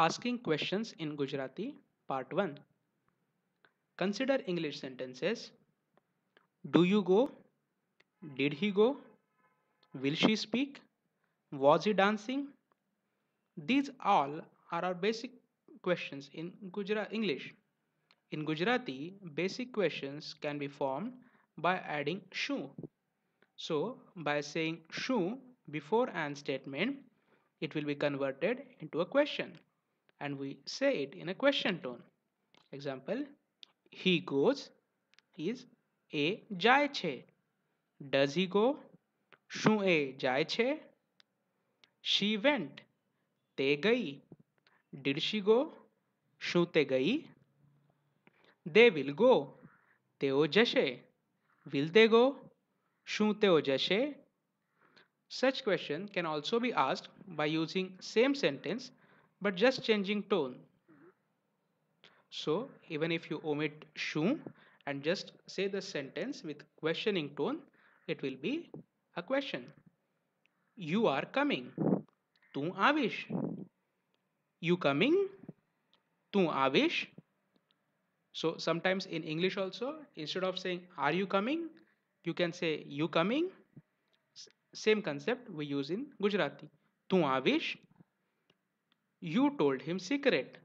Asking questions in Gujarati, Part 1. Consider English sentences Do you go? Did he go? Will she speak? Was he dancing? These all are our basic questions in Gujarati English. In Gujarati, basic questions can be formed by adding shu. So, by saying shu before an statement, it will be converted into a question and we say it in a question tone. Example, he goes is એ જાય છે does he go શું એ જાય છે she went તે ગઈ did she go શું તે ગઈ they will go તેઓ જશે will they go શું તેઓ જશે such question can also be asked by using same sentence but just changing tone. So even if you omit shum and just say the sentence with questioning tone it will be a question. You are coming. Tu avish. You coming? Tu avish. So sometimes in english also instead of saying are you coming? you can say you coming? Same concept we use in gujarati. Tu avish. You told him secret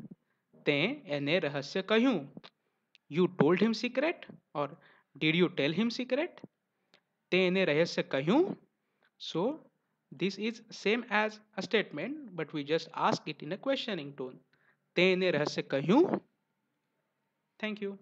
તે એને રહસ્ય કહ્યું you told him secret or did you tell him secret તે એને રહસ્ય કહ્યું સો this is same as a statement but we just ask it in a questioning tone તે એને રહસ્ય કહ્યું thank you